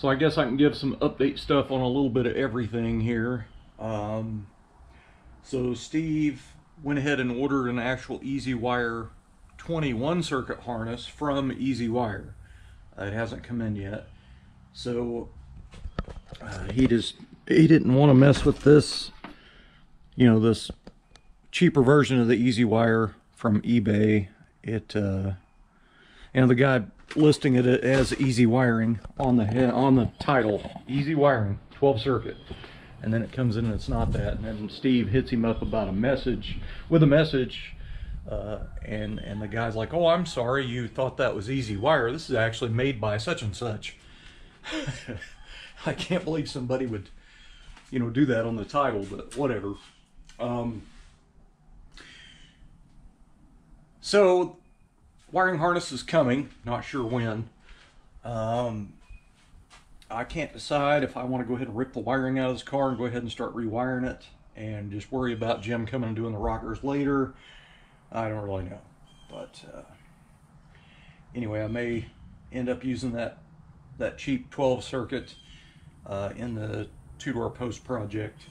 So I guess I can give some update stuff on a little bit of everything here. Um, so Steve went ahead and ordered an actual Easy Wire 21 circuit harness from EasyWire. Uh, it hasn't come in yet. So uh, he just he didn't want to mess with this, you know, this cheaper version of the Easy Wire from eBay. It uh, and the guy listing it as easy wiring on the on the title. Easy wiring 12 circuit. And then it comes in and it's not that. And then steve hits him up about a message with a message uh, and and the guy's like oh i'm sorry you thought that was easy wire. This is actually made by such and such. I can't believe somebody would you know do that on the title but whatever. Um, so wiring harness is coming not sure when. Um, I can't decide if I want to go ahead and rip the wiring out of this car and go ahead and start rewiring it and just worry about Jim coming and doing the rockers later. I don't really know but uh, anyway I may end up using that that cheap 12 circuit uh, in the two-door post project.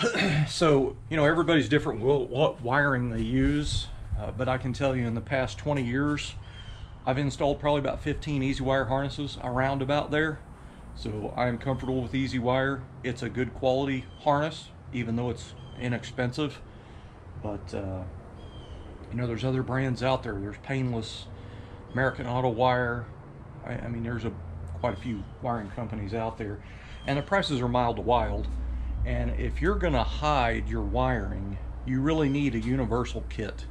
So you know everybody's different what wiring they use uh, but I can tell you in the past 20 years, I've installed probably about 15 easy wire harnesses around about there. So I am comfortable with easy wire. It's a good quality harness, even though it's inexpensive. But, uh, you know, there's other brands out there. There's Painless, American Auto Wire. I, I mean, there's a quite a few wiring companies out there. And the prices are mild to wild. And if you're going to hide your wiring, you really need a universal kit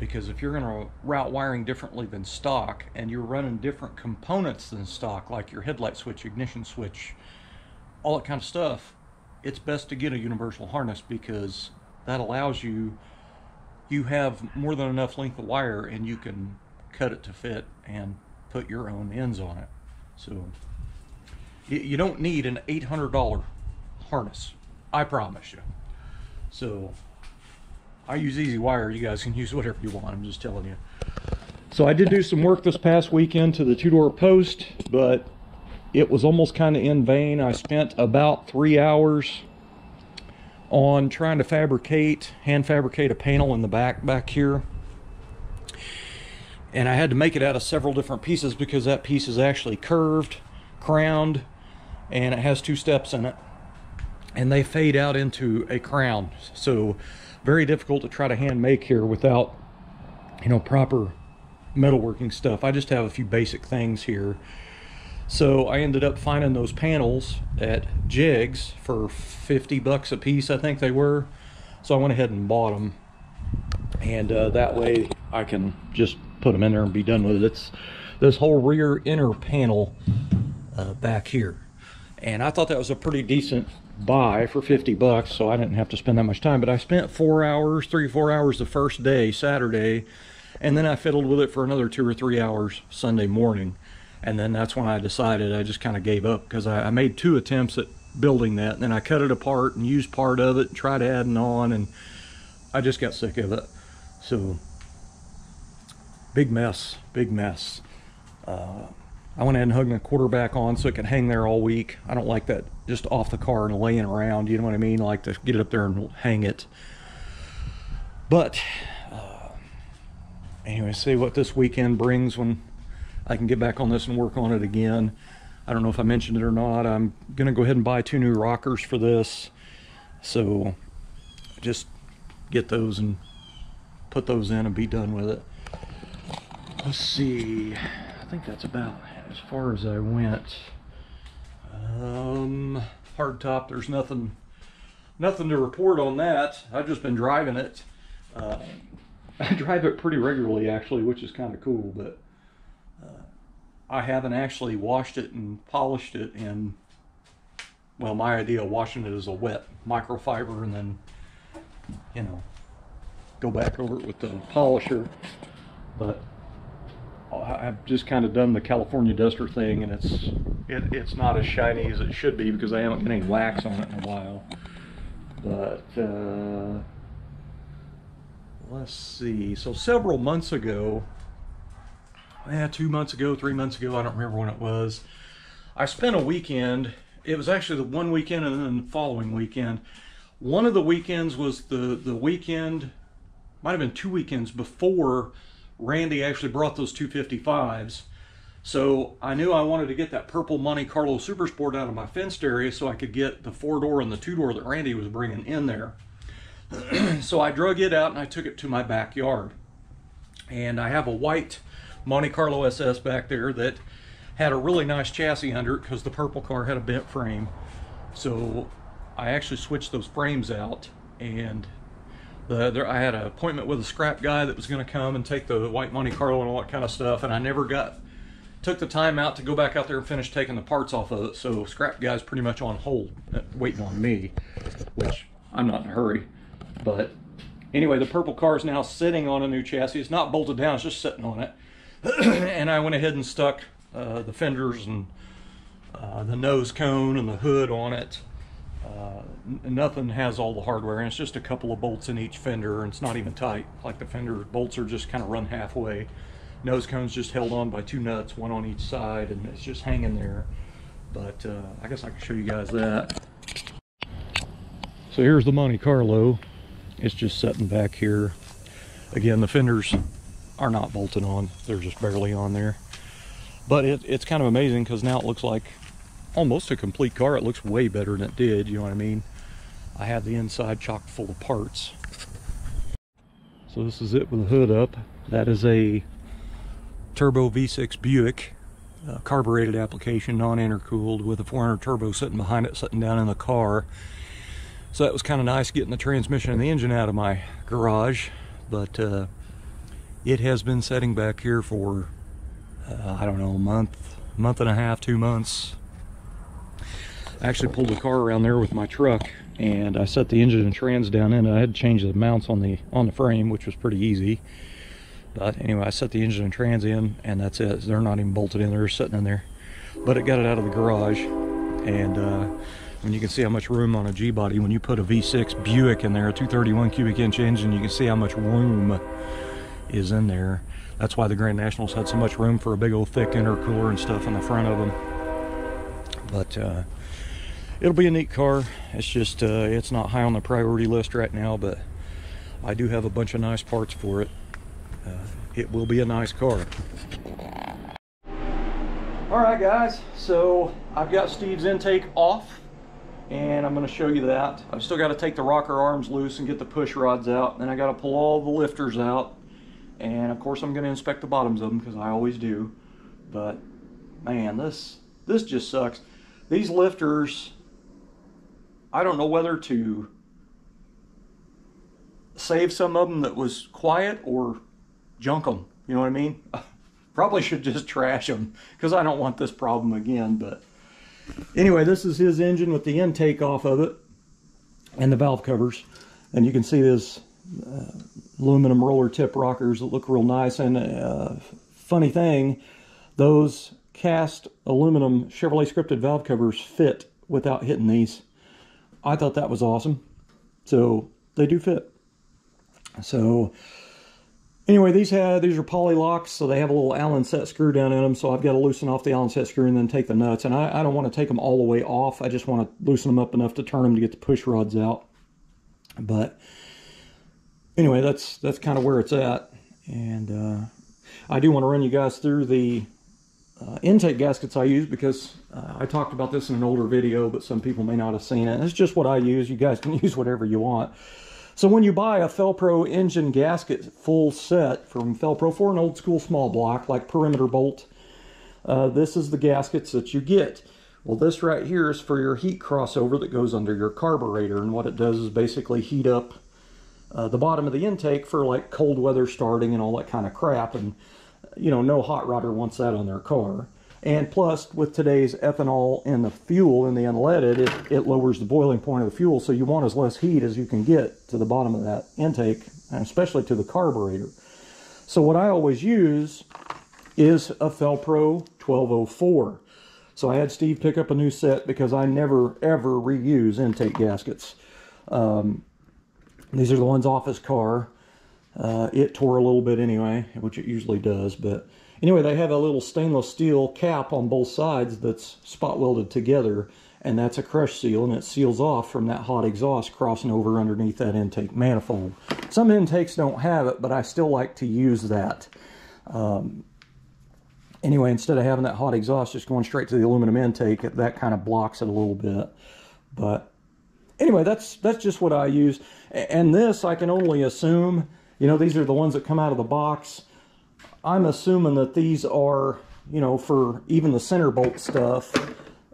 because if you're going to route wiring differently than stock and you're running different components than stock like your headlight switch ignition switch all that kind of stuff it's best to get a universal harness because that allows you you have more than enough length of wire and you can cut it to fit and put your own ends on it. So you don't need an $800 harness I promise you. So I use Easy Wire. You guys can use whatever you want. I'm just telling you. So I did do some work this past weekend to the two-door post, but it was almost kind of in vain. I spent about three hours on trying to fabricate, hand fabricate a panel in the back back here. And I had to make it out of several different pieces because that piece is actually curved, crowned, and it has two steps in it. And they fade out into a crown. So very difficult to try to hand make here without, you know, proper metalworking stuff. I just have a few basic things here. So I ended up finding those panels at JEGS for 50 bucks a piece, I think they were. So I went ahead and bought them. And uh, that way I can just put them in there and be done with it. It's this whole rear inner panel uh, back here. And I thought that was a pretty decent buy for 50 bucks, so I didn't have to spend that much time. But I spent four hours, three, four hours the first day, Saturday, and then I fiddled with it for another two or three hours Sunday morning. And then that's when I decided I just kind of gave up because I, I, made two attempts at building that. And then I cut it apart and used part of it and tried adding on, and I just got sick of it. So, big mess, big mess. Uh, I went ahead and hung the quarterback on so it could hang there all week. I don't like that just off the car and laying around. You know what I mean? I like to get it up there and hang it. But uh, anyway, see what this weekend brings when I can get back on this and work on it again. I don't know if I mentioned it or not. I'm going to go ahead and buy two new rockers for this. So just get those and put those in and be done with it. Let's see. I think that's about as far as I went. Um, hardtop, there's nothing, nothing to report on that. I've just been driving it. Uh, I drive it pretty regularly actually, which is kind of cool, but uh, I haven't actually washed it and polished it and well, my idea of washing it is a wet microfiber and then, you know, go back over it with the polisher. But I've just kind of done the California Duster thing, and it's it, it's not as shiny as it should be because I haven't got any wax on it in a while. But uh, let's see. So several months ago, yeah, two months ago, three months ago, I don't remember when it was. I spent a weekend. It was actually the one weekend and then the following weekend. One of the weekends was the the weekend, might have been two weekends before Randy actually brought those 255s. So I knew I wanted to get that purple Monte Carlo Super Sport out of my fenced area so I could get the four door and the two door that Randy was bringing in there. so I drug it out and I took it to my backyard. And I have a white Monte Carlo SS back there that had a really nice chassis under it because the purple car had a bent frame. So I actually switched those frames out and the, there, I had an appointment with a scrap guy that was going to come and take the white Monte Carlo and all that kind of stuff and I never got took the time out to go back out there and finish taking the parts off of it so scrap guy's pretty much on hold uh, waiting on me which I'm not in a hurry but anyway, the purple car is now sitting on a new chassis. It's not bolted down, it's just sitting on it. and I went ahead and stuck uh, the fenders and uh, the nose cone and the hood on it. Uh, nothing has all the hardware and it's just a couple of bolts in each fender and it's not even tight. Like the fender bolts are just kind of run halfway. Nose cone's just held on by two nuts one on each side and it's just hanging there. But uh, I guess I can show you guys that. So here's the Monte Carlo. It's just sitting back here. Again the fenders are not bolted on. They're just barely on there. But it, it's kind of amazing because now it looks like almost a complete car it looks way better than it did you know what I mean I have the inside chock full of parts so this is it with the hood up that is a turbo V6 Buick uh, carbureted application non-intercooled with a 400 turbo sitting behind it sitting down in the car so that was kind of nice getting the transmission and the engine out of my garage. But uh, it has been sitting back here for, uh, I don't know, a month, month and a half, two months. I actually pulled the car around there with my truck and I set the engine and trans down in it. I had to change the mounts on the on the frame, which was pretty easy. But anyway, I set the engine and trans in and that's it. They're not even bolted in, they're sitting in there. But it got it out of the garage and uh, and you can see how much room on a G-body when you put a V6 Buick in there, a 231 cubic inch engine, you can see how much room is in there. That's why the Grand Nationals had so much room for a big old thick intercooler and stuff in the front of them. But uh, it'll be a neat car. It's just, uh, it's not high on the priority list right now, but I do have a bunch of nice parts for it. Uh, it will be a nice car. All right, guys, so I've got Steve's intake off and I'm going to show you that. I've still got to take the rocker arms loose and get the push rods out. Then I got to pull all the lifters out. And of course I'm going to inspect the bottoms of them because I always do. But man, this this just sucks. These lifters, I don't know whether to save some of them that was quiet or junk them. You know what I mean? Probably should just trash them because I don't want this problem again. But Anyway, this is his engine with the intake off of it and the valve covers. And you can see this uh, aluminum roller tip rockers that look real nice. And uh, funny thing, those cast aluminum Chevrolet scripted valve covers fit without hitting these. I thought that was awesome. So they do fit. So Anyway, these have these are poly locks, so they have a little Allen set screw down in them. So I've got to loosen off the Allen set screw and then take the nuts. And I, I don't want to take them all the way off. I just want to loosen them up enough to turn them to get the push rods out. But anyway, that's that's kind of where it's at. And uh, I do want to run you guys through the uh, intake gaskets I use because uh, I talked about this in an older video, but some people may not have seen it. It's just what I use. You guys can use whatever you want. So when you buy a Fel-Pro engine gasket full set from Fel-Pro for an old school small block like perimeter bolt, uh, this is the gaskets that you get. Well, this right here is for your heat crossover that goes under your carburetor. And what it does is basically heat up uh, the bottom of the intake for like cold weather starting and all that kind of crap. And, you know, no hot rodder wants that on their car. And plus, with today's ethanol in the fuel, in the unleaded, it, it lowers the boiling point of the fuel, so you want as less heat as you can get to the bottom of that intake, and especially to the carburetor. So what I always use is a Fel-Pro 1204. So I had Steve pick up a new set because I never, ever reuse intake gaskets. Um, these are the ones off his car. Uh, it tore a little bit anyway, which it usually does, but Anyway, they have a little stainless steel cap on both sides that's spot welded together, and that's a crush seal, and it seals off from that hot exhaust crossing over underneath that intake manifold. Some intakes don't have it, but I still like to use that. Um, anyway, instead of having that hot exhaust just going straight to the aluminum intake, that kind of blocks it a little bit. But anyway, that's that's just what I use. And this, I can only assume, you know, these are the ones that come out of the box. I'm assuming that these are, you know, for even the center bolt stuff,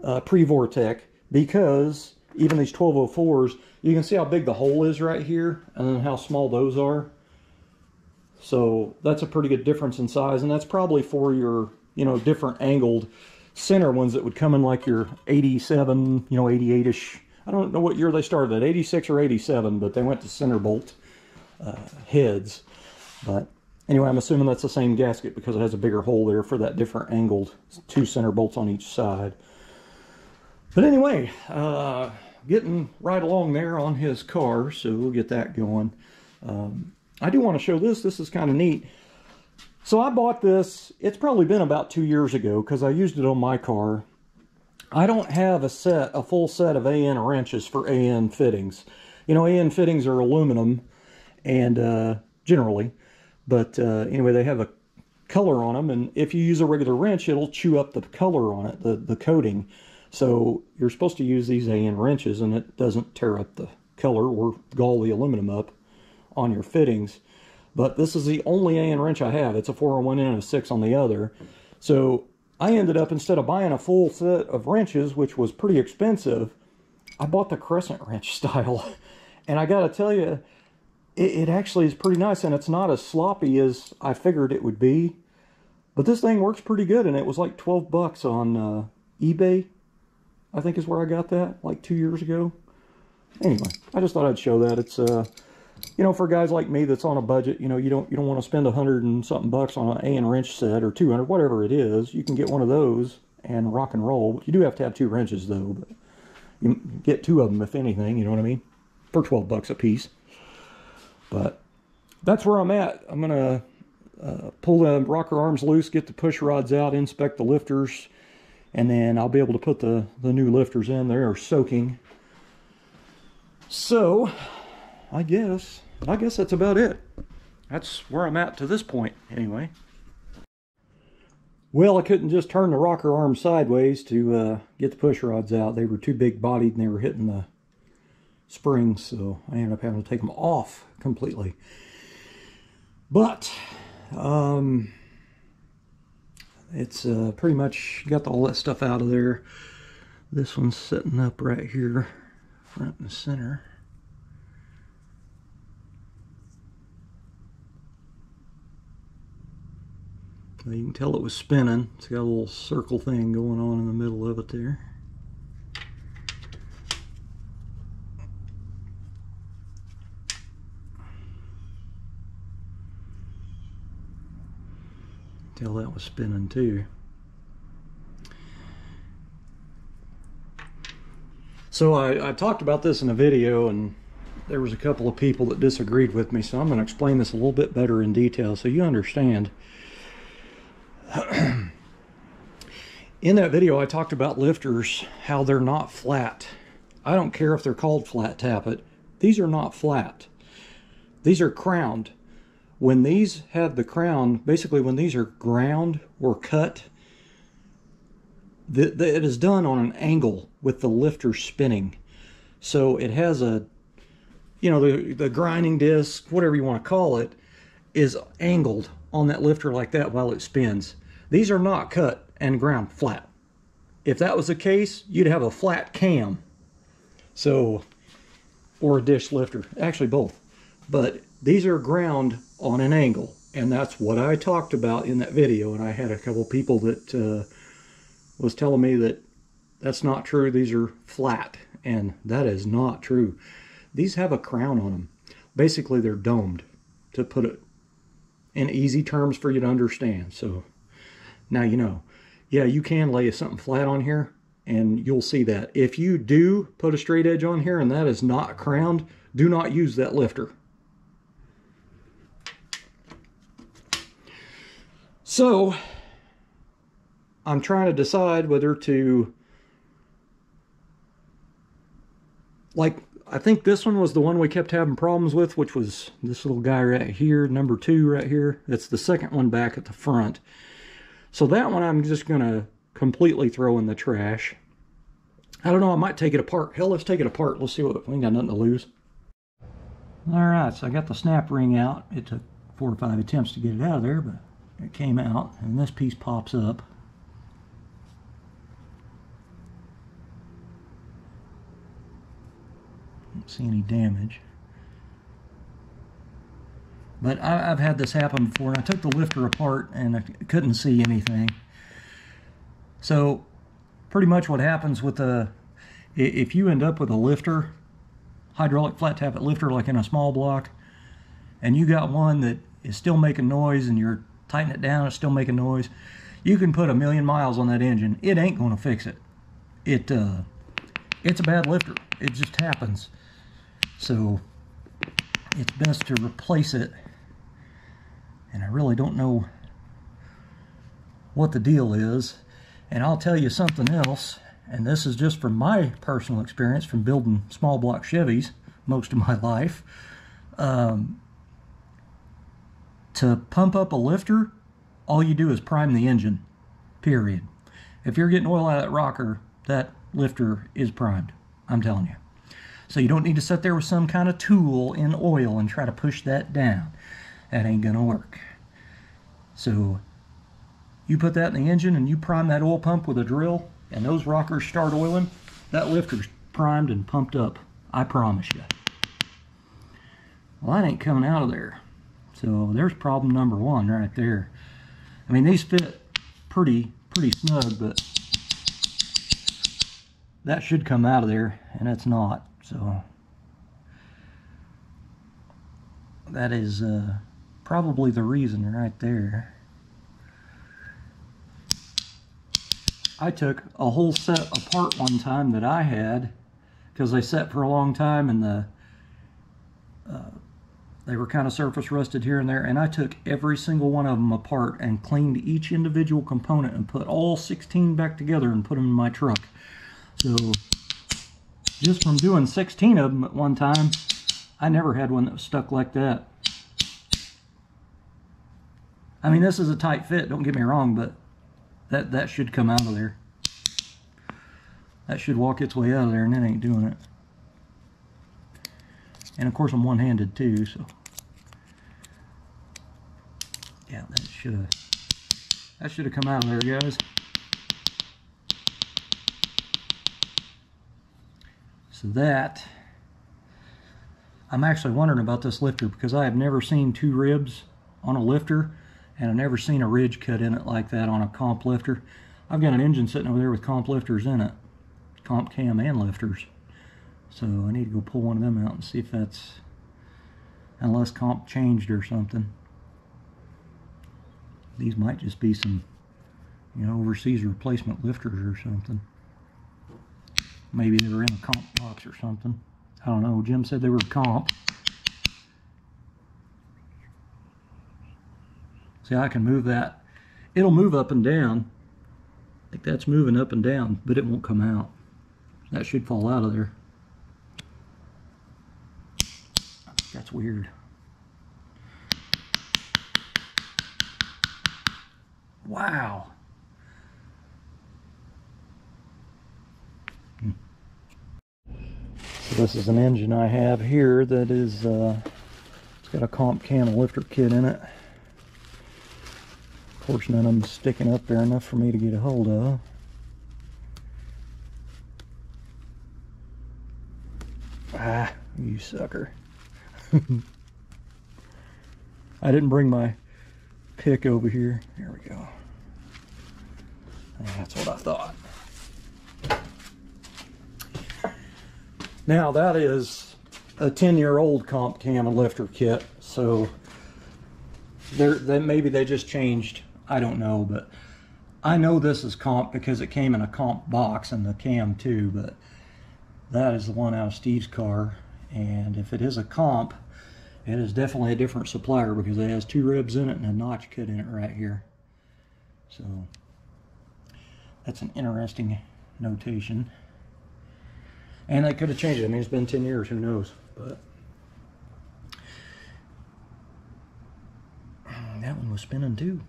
uh, pre-Vortec, because even these 1204s, you can see how big the hole is right here, and then how small those are. So that's a pretty good difference in size, and that's probably for your, you know, different angled center ones that would come in like your 87, you know, 88-ish. I don't know what year they started at, 86 or 87, but they went to center bolt heads. But anyway, I'm assuming that's the same gasket because it has a bigger hole there for that different angled two center bolts on each side. But anyway, uh, getting right along there on his car, so we'll get that going. Um, I do want to show this. This is kind of neat. So I bought this, it's probably been about two years ago because I used it on my car. I don't have a set, a full set of AN wrenches for AN fittings. You know, AN fittings are aluminum and uh, generally, but uh, anyway, they have a color on them. And if you use a regular wrench, it'll chew up the color on it, the, the coating. So you're supposed to use these AN wrenches and it doesn't tear up the color or gall the aluminum up on your fittings. But this is the only AN wrench I have. It's a 4 on one end and a 6 on the other. So I ended up, instead of buying a full set of wrenches, which was pretty expensive, I bought the crescent wrench style. And I got to tell you, it, it, actually is pretty nice. And it's not as sloppy as I figured it would be. But this thing works pretty good. And it was like 12 bucks on uh, eBay, I think is where I got that, like two years ago. Anyway, I just thought I'd show that. It's... Uh, you know, for guys like me that's on a budget, you know, you don't you don't want to spend a hundred and something bucks on an AN wrench set or two hundred, whatever it is. You can get one of those and rock and roll. You do have to have two wrenches though, but you get two of them if anything. You know what I mean? For twelve bucks a piece. But that's where I'm at. I'm gonna uh, pull the rocker arms loose, get the push rods out, inspect the lifters, and then I'll be able to put the the new lifters in. They are soaking. So I guess, I guess that's about it. That's where I'm at to this point, anyway. Well, I couldn't just turn the rocker arm sideways to uh, get the push rods out. They were too big bodied and they were hitting the springs, so I ended up having to take them off completely. But, um, it's uh, pretty much got all that stuff out of there. This one's sitting up right here, front and center. you can tell it was spinning. It's got a little circle thing going on in the middle of it there. Was spinning too. So I, I talked about this in a video and there was a couple of people that disagreed with me so I'm going to explain this a little bit better in detail so you understand. in that video, I talked about lifters, how they're not flat. I don't care if they're called flat tappet. These are not flat. These are crowned. When these have the crown, basically when these are ground or cut, the, the, it is done on an angle with the lifter spinning. So it has a, you know, the, the grinding disc, whatever you want to call it, is angled on that lifter like that while it spins. These are not cut and ground flat. If that was the case, you'd have a flat cam. So, or a dish lifter, actually both. But these are ground on an angle, and that's what I talked about in that video. And I had a couple people that uh, was telling me that that's not true. These are flat, and that is not true. These have a crown on them. Basically, they're domed, to put it in easy terms for you to understand. So now you know. Yeah, you can lay something flat on here and you'll see that. If you do put a straight edge on here and that is not crowned, do not use that lifter. So, I'm trying to decide whether to like I think this one was the one we kept having problems with, which was this little guy right here, number two right here. That's the second one back at the front. So that one I'm just going to completely throw in the trash. I don't know, I might take it apart. Hell, let's take it apart. Let's see what, we ain't got nothing to lose. All right, so I got the snap ring out. It took four or five attempts to get it out of there, but it came out, and this piece pops up. Don't see any damage. But I, have had this happen before, and I took the lifter apart and I couldn't see anything. So pretty much what happens with the, if you end up with a lifter, hydraulic flat tappet lifter like in a small block, and you got one that is still making noise and you're tightening it down, it's still making noise, you can put a million miles on that engine. It ain't going to fix it. It uh, It's a bad lifter. It just happens. So it's best to replace it. And I really don't know what the deal is. And I'll tell you something else, and this is just from my personal experience from building small block Chevys most of my life. Um, to pump up a lifter, all you do is prime the engine, period. If you're getting oil out of that rocker, that lifter is primed, I'm telling you. So you don't need to sit there with some kind of tool in oil and try to push that down. That ain't gonna work. So you put that in the engine and you prime that oil pump with a drill and those rockers start oiling, that lifter's primed and pumped up. I promise you. Well, that ain't coming out of there. So there's problem number one right there. I mean, these fit pretty, pretty snug, but that should come out of there, and it's not. So that is uh, probably the reason right there. I took a whole set apart one time that I had because they sat for a long time and the uh, they were kind of surface rusted here and there and I took every single one of them apart and cleaned each individual component and put all 16 back together and put them in my truck. So just from doing 16 of them at one time, I never had one that was stuck like that. I mean, this is a tight fit, don't get me wrong, but that, that should come out of there. That should walk its way out of there, and it ain't doing it. And of course, I'm one-handed too, so. Yeah, that should have, that should have come out of there, guys. So that, I'm actually wondering about this lifter because I have never seen two ribs on a lifter and I've never seen a ridge cut in it like that on a comp lifter. I've got an engine sitting over there with comp lifters in it, comp cam and lifters. So I need to go pull one of them out and see if that's, unless comp changed or something. These might just be some, you know, overseas replacement lifters or something. Maybe they were in a comp box or something. I don't know. Jim said they were comp. See, I can move that. It'll move up and down. Like that's moving up and down, but it won't come out. That should fall out of there. That's weird. Wow. So this is an engine I have here that is, uh, it's got a comp cam lifter kit in it. Of course, none of them sticking up there enough for me to get a hold of. Ah, you sucker. I didn't bring my pick over here. There we go. That's what I thought. Now that is a 10 year old comp cam and lifter kit. So there, they, maybe they just changed. I don't know, but I know this is comp because it came in a comp box and the cam too, but that is the one out of Steve's car. And if it is a comp, it is definitely a different supplier because it has two ribs in it and a notch cut in it right here. So That's an interesting notation. And they could have changed it. I mean, it's been 10 years, who knows? But that one was spinning too.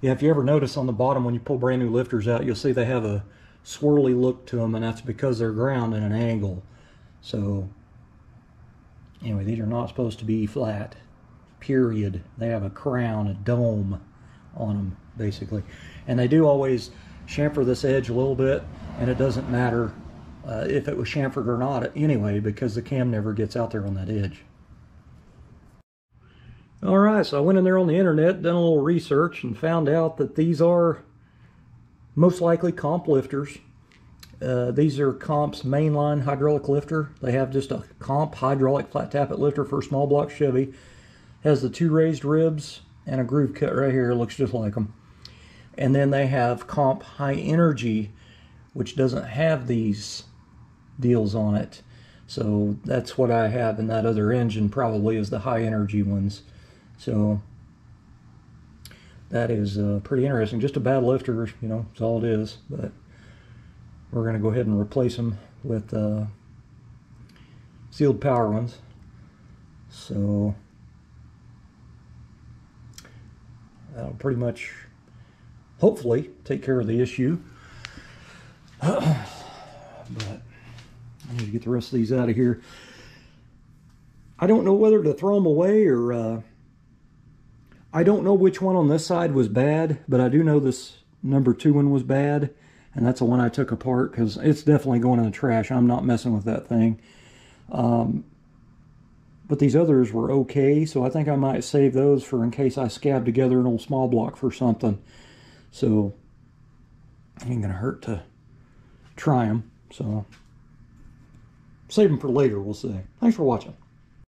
Yeah, if you ever notice on the bottom when you pull brand new lifters out, you'll see they have a swirly look to them, and that's because they're ground at an angle. So, anyway, these are not supposed to be flat, period. They have a crown, a dome on them, basically. And they do always chamfer this edge a little bit, and it doesn't matter uh, if it was chamfered or not anyway, because the cam never gets out there on that edge. All right, so I went in there on the internet, done a little research, and found out that these are most likely comp lifters. Uh, these are Comp's mainline hydraulic lifter. They have just a Comp hydraulic flat tappet lifter for a small block Chevy. Has the two raised ribs and a groove cut right here. Looks just like them. And then they have Comp High Energy, which doesn't have these deals on it. So that's what I have in that other engine probably is the high energy ones. So that is uh, pretty interesting. Just a bad lifter, you know, that's all it is. But we're going to go ahead and replace them with uh, sealed power ones. So that'll pretty much, hopefully, take care of the issue. but I need to get the rest of these out of here. I don't know whether to throw them away or... Uh, I don't know which one on this side was bad, but I do know this number two one was bad. And that's the one I took apart because it's definitely going in the trash. I'm not messing with that thing. Um, but these others were okay, so I think I might save those for in case I scab together an old small block for something. So, ain't to hurt to try them. So, save them for later, we'll see. Thanks for watching.